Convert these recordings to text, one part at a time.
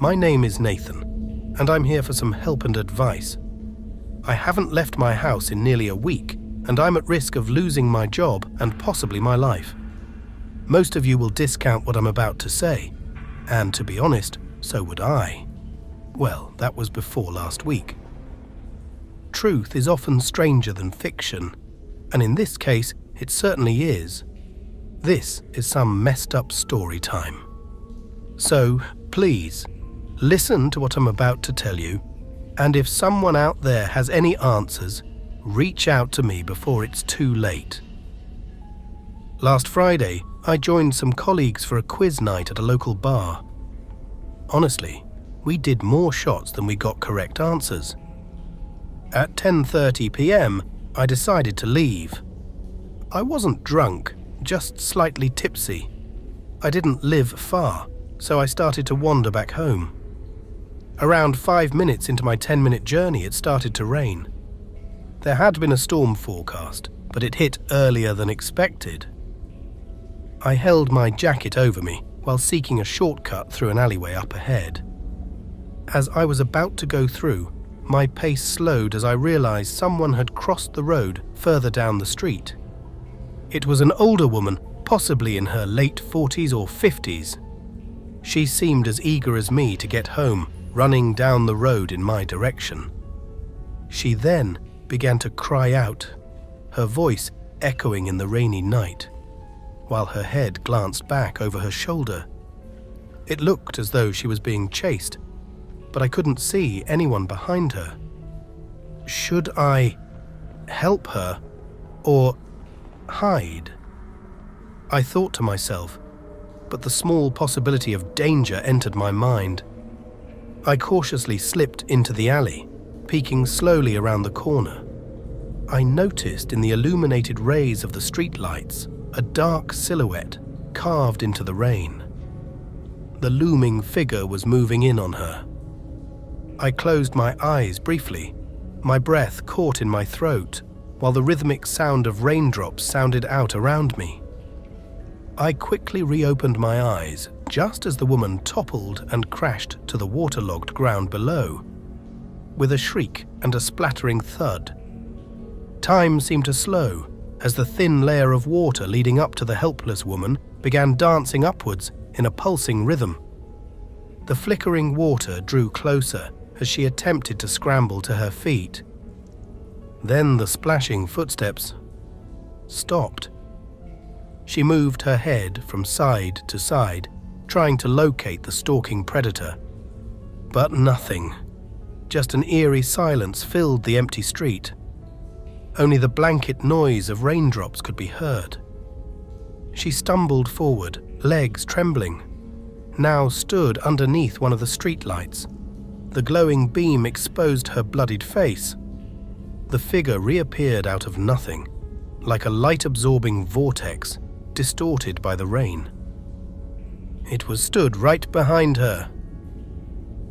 My name is Nathan, and I'm here for some help and advice. I haven't left my house in nearly a week, and I'm at risk of losing my job and possibly my life. Most of you will discount what I'm about to say, and to be honest, so would I. Well, that was before last week. Truth is often stranger than fiction, and in this case, it certainly is. This is some messed up story time. So, please, listen to what I'm about to tell you, and if someone out there has any answers, reach out to me before it's too late. Last Friday, I joined some colleagues for a quiz night at a local bar. Honestly, we did more shots than we got correct answers. At 10:30 p.m., I decided to leave. I wasn't drunk, just slightly tipsy. I didn't live far, so I started to wander back home. Around 5 minutes into my 10-minute journey, it started to rain. There had been a storm forecast, but it hit earlier than expected. I held my jacket over me while seeking a shortcut through an alleyway up ahead. As I was about to go through, my pace slowed as I realized someone had crossed the road further down the street. It was an older woman, possibly in her late 40s or 50s. She seemed as eager as me to get home, running down the road in my direction. She then began to cry out, her voice echoing in the rainy night, while her head glanced back over her shoulder. It looked as though she was being chased but I couldn't see anyone behind her. Should I help her or hide? I thought to myself, but the small possibility of danger entered my mind. I cautiously slipped into the alley, peeking slowly around the corner. I noticed in the illuminated rays of the streetlights a dark silhouette carved into the rain. The looming figure was moving in on her. I closed my eyes briefly, my breath caught in my throat, while the rhythmic sound of raindrops sounded out around me. I quickly reopened my eyes just as the woman toppled and crashed to the waterlogged ground below. With a shriek and a splattering thud, time seemed to slow as the thin layer of water leading up to the helpless woman began dancing upwards in a pulsing rhythm. The flickering water drew closer as she attempted to scramble to her feet. Then the splashing footsteps stopped. She moved her head from side to side, trying to locate the stalking predator. But nothing. Just an eerie silence filled the empty street. Only the blanket noise of raindrops could be heard. She stumbled forward, legs trembling, now stood underneath one of the streetlights the glowing beam exposed her bloodied face. The figure reappeared out of nothing, like a light-absorbing vortex, distorted by the rain. It was stood right behind her.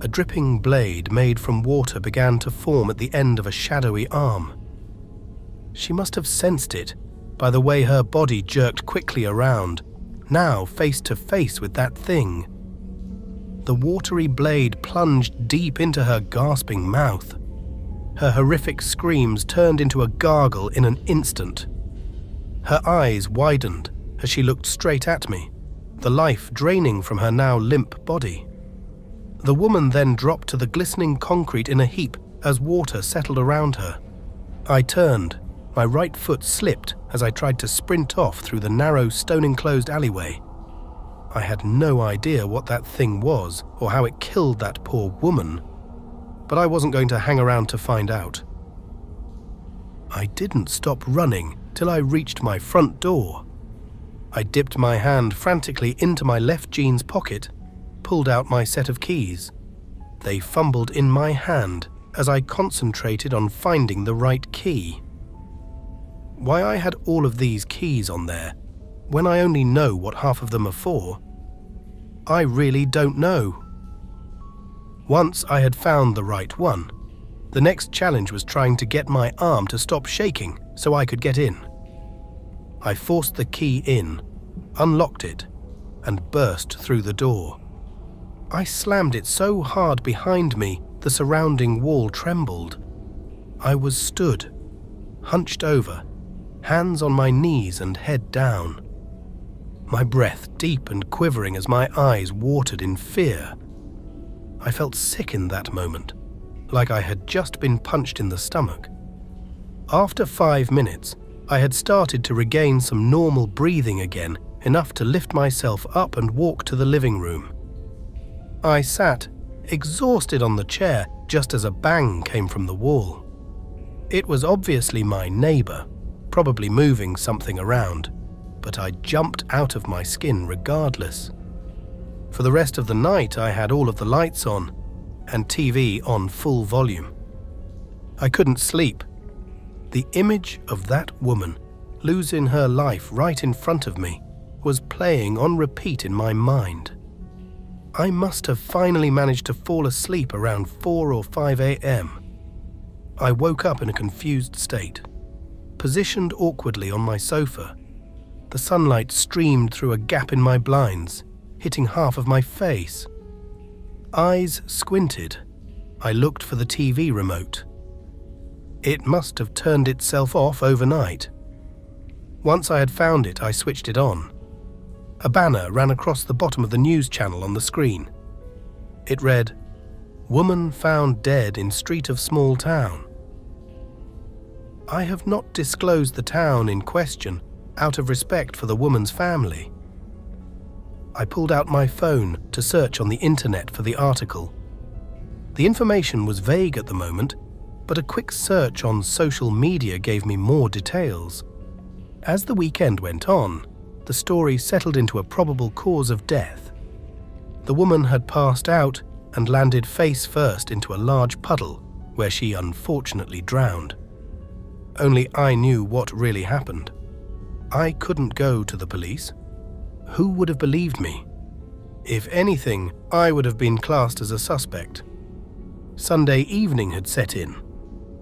A dripping blade made from water began to form at the end of a shadowy arm. She must have sensed it by the way her body jerked quickly around, now face to face with that thing the watery blade plunged deep into her gasping mouth. Her horrific screams turned into a gargle in an instant. Her eyes widened as she looked straight at me, the life draining from her now limp body. The woman then dropped to the glistening concrete in a heap as water settled around her. I turned. My right foot slipped as I tried to sprint off through the narrow, stone enclosed alleyway. I had no idea what that thing was or how it killed that poor woman, but I wasn't going to hang around to find out. I didn't stop running till I reached my front door. I dipped my hand frantically into my left jeans pocket, pulled out my set of keys. They fumbled in my hand as I concentrated on finding the right key. Why I had all of these keys on there, when I only know what half of them are for, I really don't know. Once I had found the right one, the next challenge was trying to get my arm to stop shaking so I could get in. I forced the key in, unlocked it, and burst through the door. I slammed it so hard behind me the surrounding wall trembled. I was stood, hunched over, hands on my knees and head down. My breath deep and quivering as my eyes watered in fear. I felt sick in that moment, like I had just been punched in the stomach. After five minutes, I had started to regain some normal breathing again, enough to lift myself up and walk to the living room. I sat, exhausted on the chair, just as a bang came from the wall. It was obviously my neighbour, probably moving something around, but I jumped out of my skin regardless. For the rest of the night, I had all of the lights on and TV on full volume. I couldn't sleep the image of that woman, losing her life right in front of me, was playing on repeat in my mind. I must have finally managed to fall asleep around 4 or 5 a.m. I woke up in a confused state, positioned awkwardly on my sofa. The sunlight streamed through a gap in my blinds, hitting half of my face. Eyes squinted. I looked for the TV remote. It must have turned itself off overnight. Once I had found it, I switched it on. A banner ran across the bottom of the news channel on the screen. It read, Woman found dead in street of small town. I have not disclosed the town in question out of respect for the woman's family. I pulled out my phone to search on the internet for the article. The information was vague at the moment, but a quick search on social media gave me more details. As the weekend went on, the story settled into a probable cause of death. The woman had passed out and landed face first into a large puddle where she unfortunately drowned. Only I knew what really happened. I couldn't go to the police. Who would have believed me? If anything, I would have been classed as a suspect. Sunday evening had set in,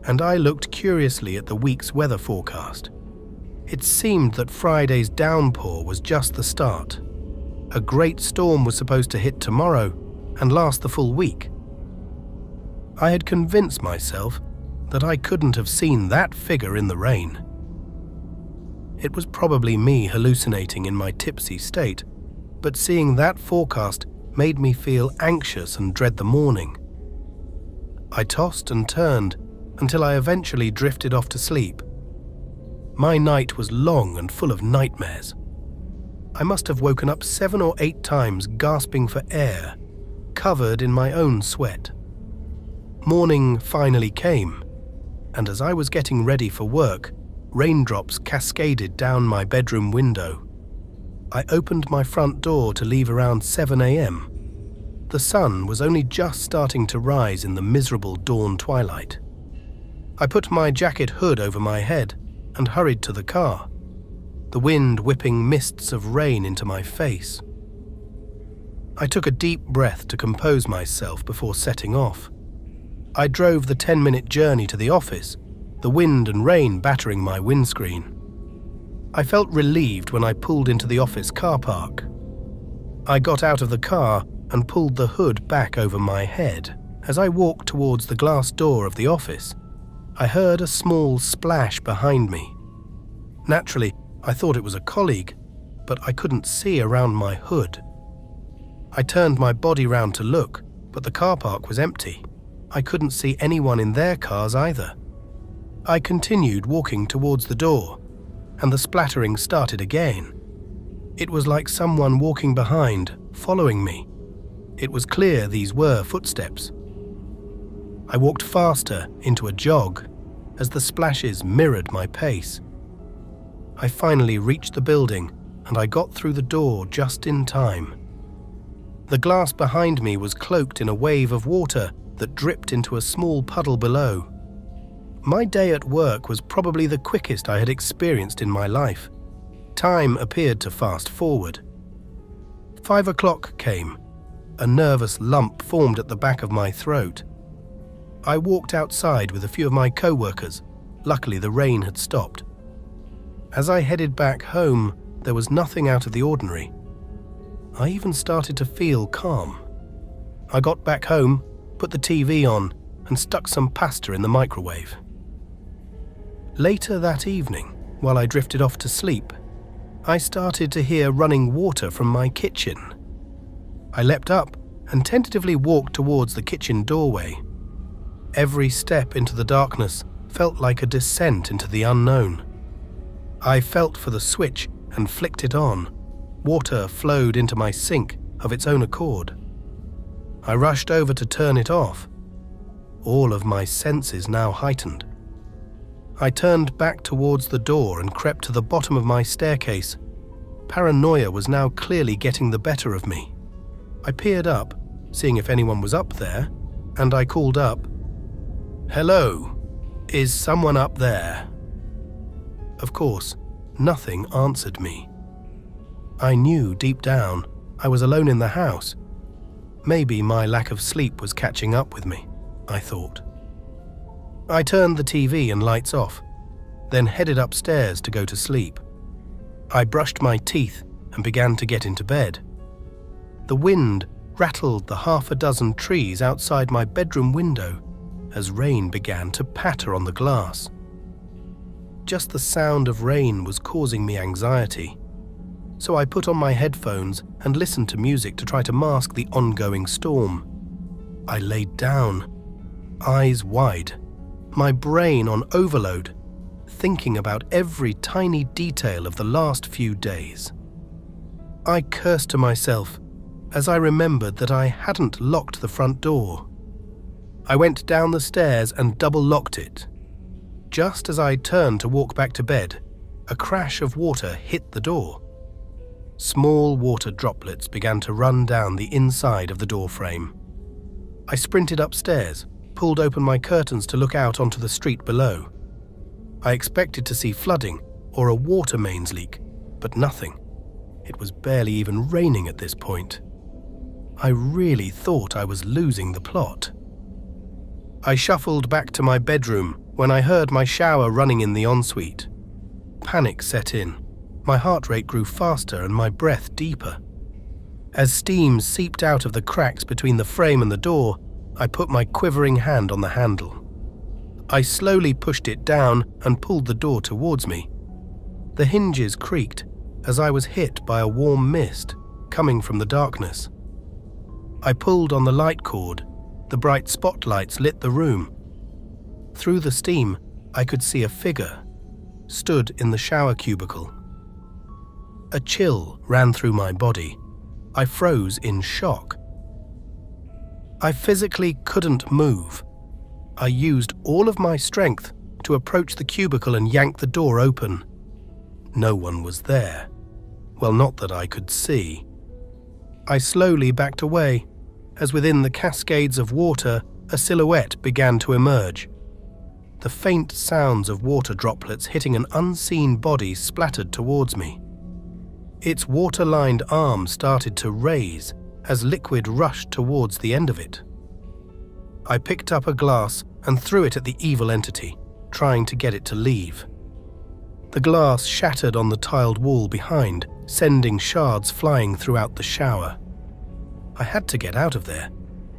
and I looked curiously at the week's weather forecast. It seemed that Friday's downpour was just the start. A great storm was supposed to hit tomorrow and last the full week. I had convinced myself that I couldn't have seen that figure in the rain. It was probably me hallucinating in my tipsy state, but seeing that forecast made me feel anxious and dread the morning. I tossed and turned until I eventually drifted off to sleep. My night was long and full of nightmares. I must have woken up seven or eight times gasping for air, covered in my own sweat. Morning finally came, and as I was getting ready for work, raindrops cascaded down my bedroom window. I opened my front door to leave around 7 a.m. The sun was only just starting to rise in the miserable dawn twilight. I put my jacket hood over my head and hurried to the car, the wind whipping mists of rain into my face. I took a deep breath to compose myself before setting off. I drove the 10 minute journey to the office, the wind and rain battering my windscreen. I felt relieved when I pulled into the office car park. I got out of the car and pulled the hood back over my head as I walked towards the glass door of the office. I heard a small splash behind me. Naturally, I thought it was a colleague, but I couldn't see around my hood. I turned my body round to look, but the car park was empty. I couldn't see anyone in their cars either. I continued walking towards the door, and the splattering started again. It was like someone walking behind, following me. It was clear these were footsteps. I walked faster into a jog as the splashes mirrored my pace. I finally reached the building and I got through the door just in time. The glass behind me was cloaked in a wave of water that dripped into a small puddle below. My day at work was probably the quickest I had experienced in my life. Time appeared to fast forward. Five o'clock came. A nervous lump formed at the back of my throat. I walked outside with a few of my co workers. Luckily, the rain had stopped. As I headed back home, there was nothing out of the ordinary. I even started to feel calm. I got back home, put the TV on, and stuck some pasta in the microwave. Later that evening, while I drifted off to sleep, I started to hear running water from my kitchen. I leapt up and tentatively walked towards the kitchen doorway. Every step into the darkness felt like a descent into the unknown. I felt for the switch and flicked it on. Water flowed into my sink of its own accord. I rushed over to turn it off. All of my senses now heightened. I turned back towards the door and crept to the bottom of my staircase. Paranoia was now clearly getting the better of me. I peered up, seeing if anyone was up there, and I called up, Hello, is someone up there? Of course, nothing answered me. I knew deep down I was alone in the house. Maybe my lack of sleep was catching up with me, I thought. I turned the TV and lights off, then headed upstairs to go to sleep. I brushed my teeth and began to get into bed. The wind rattled the half a dozen trees outside my bedroom window as rain began to patter on the glass. Just the sound of rain was causing me anxiety, so I put on my headphones and listened to music to try to mask the ongoing storm. I laid down, eyes wide, my brain on overload, thinking about every tiny detail of the last few days. I cursed to myself as I remembered that I hadn't locked the front door. I went down the stairs and double locked it. Just as I turned to walk back to bed, a crash of water hit the door. Small water droplets began to run down the inside of the door frame. I sprinted upstairs, pulled open my curtains to look out onto the street below. I expected to see flooding or a water mains leak, but nothing. It was barely even raining at this point. I really thought I was losing the plot. I shuffled back to my bedroom when I heard my shower running in the ensuite. Panic set in. My heart rate grew faster and my breath deeper. As steam seeped out of the cracks between the frame and the door, I put my quivering hand on the handle. I slowly pushed it down and pulled the door towards me. The hinges creaked as I was hit by a warm mist coming from the darkness. I pulled on the light cord the bright spotlights lit the room. Through the steam, I could see a figure, stood in the shower cubicle. A chill ran through my body. I froze in shock. I physically couldn't move. I used all of my strength to approach the cubicle and yank the door open. No one was there. Well, not that I could see. I slowly backed away as within the cascades of water a silhouette began to emerge. The faint sounds of water droplets hitting an unseen body splattered towards me. Its water-lined arm started to raise as liquid rushed towards the end of it. I picked up a glass and threw it at the evil entity, trying to get it to leave. The glass shattered on the tiled wall behind, sending shards flying throughout the shower. I had to get out of there.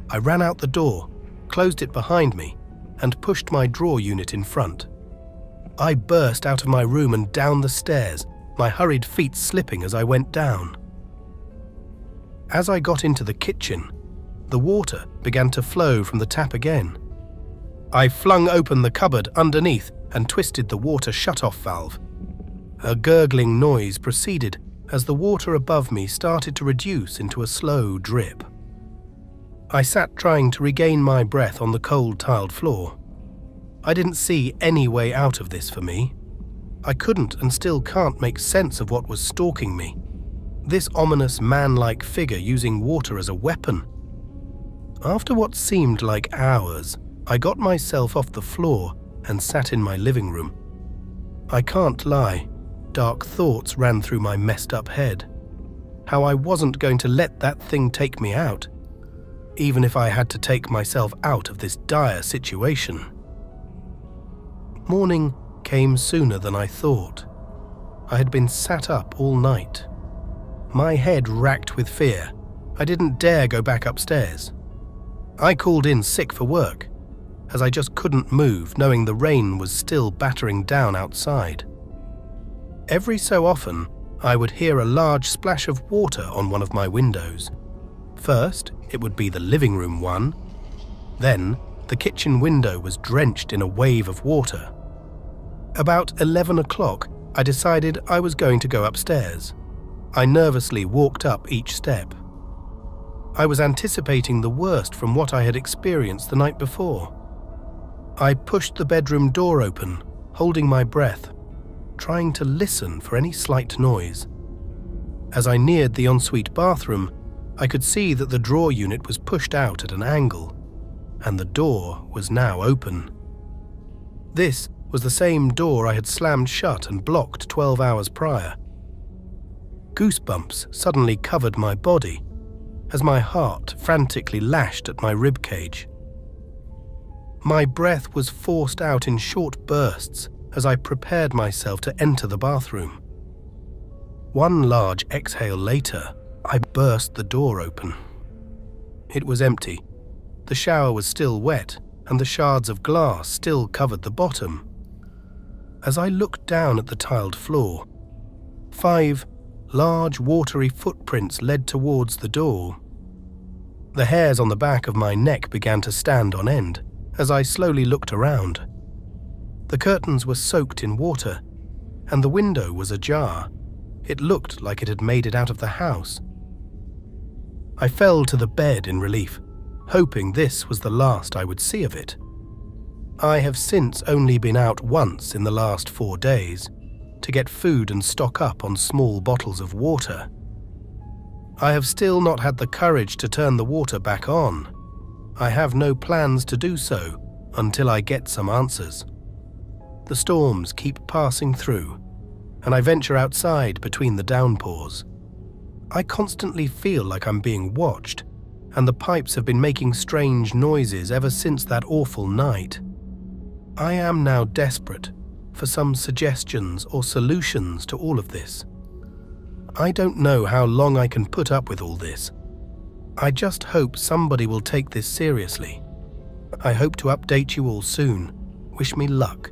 I ran out the door, closed it behind me, and pushed my drawer unit in front. I burst out of my room and down the stairs, my hurried feet slipping as I went down. As I got into the kitchen, the water began to flow from the tap again. I flung open the cupboard underneath and twisted the water shut-off valve. A gurgling noise proceeded as the water above me started to reduce into a slow drip. I sat trying to regain my breath on the cold tiled floor. I didn't see any way out of this for me. I couldn't and still can't make sense of what was stalking me. This ominous man-like figure using water as a weapon. After what seemed like hours, I got myself off the floor and sat in my living room. I can't lie, dark thoughts ran through my messed up head. How I wasn't going to let that thing take me out, even if I had to take myself out of this dire situation. Morning came sooner than I thought. I had been sat up all night. My head racked with fear. I didn't dare go back upstairs. I called in sick for work, as I just couldn't move knowing the rain was still battering down outside. Every so often, I would hear a large splash of water on one of my windows. First, it would be the living room one. Then, the kitchen window was drenched in a wave of water. About 11 o'clock, I decided I was going to go upstairs. I nervously walked up each step. I was anticipating the worst from what I had experienced the night before. I pushed the bedroom door open, holding my breath, trying to listen for any slight noise. As I neared the ensuite bathroom, I could see that the drawer unit was pushed out at an angle, and the door was now open. This was the same door I had slammed shut and blocked 12 hours prior. Goosebumps suddenly covered my body as my heart frantically lashed at my rib cage. My breath was forced out in short bursts as I prepared myself to enter the bathroom. One large exhale later, I burst the door open. It was empty. The shower was still wet, and the shards of glass still covered the bottom. As I looked down at the tiled floor, five large watery footprints led towards the door. The hairs on the back of my neck began to stand on end as I slowly looked around. The curtains were soaked in water, and the window was ajar. It looked like it had made it out of the house. I fell to the bed in relief, hoping this was the last I would see of it. I have since only been out once in the last four days to get food and stock up on small bottles of water. I have still not had the courage to turn the water back on I have no plans to do so until I get some answers. The storms keep passing through, and I venture outside between the downpours. I constantly feel like I'm being watched, and the pipes have been making strange noises ever since that awful night. I am now desperate for some suggestions or solutions to all of this. I don't know how long I can put up with all this, I just hope somebody will take this seriously. I hope to update you all soon. Wish me luck.